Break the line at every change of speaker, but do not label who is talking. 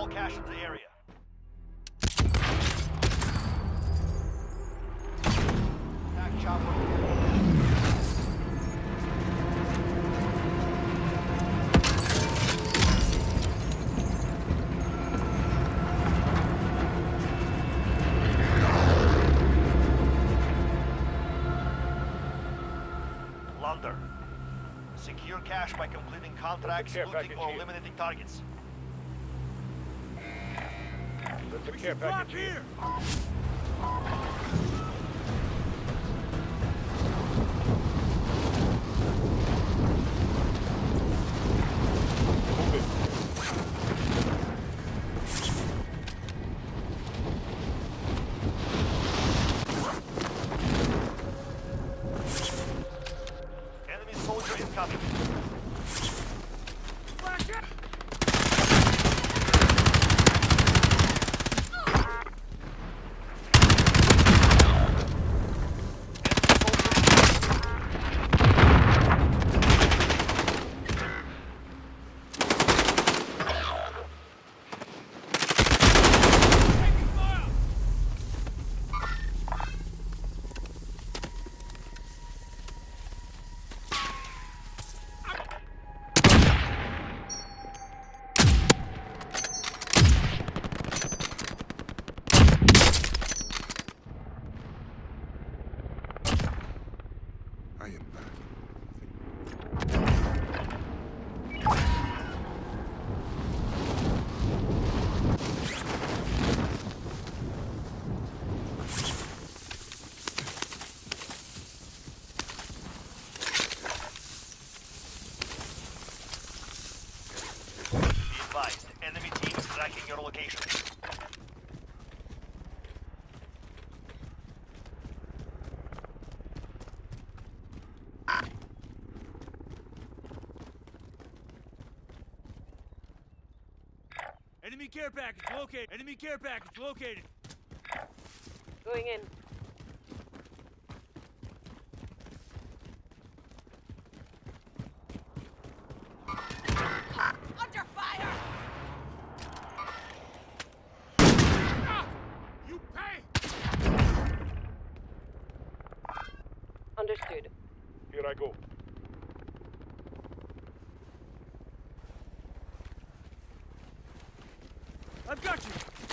small cache in the area. Attack chopper. Secure cash by completing contracts, looting, or eliminating targets.
Care package here.
Enemy soldier incoming.
I am back.
Be advised, enemy team is tracking your location.
Enemy care package located. Enemy care package located.
Going in.
Under fire! Ah!
You pay.
Understood.
Here I go.
I've got you.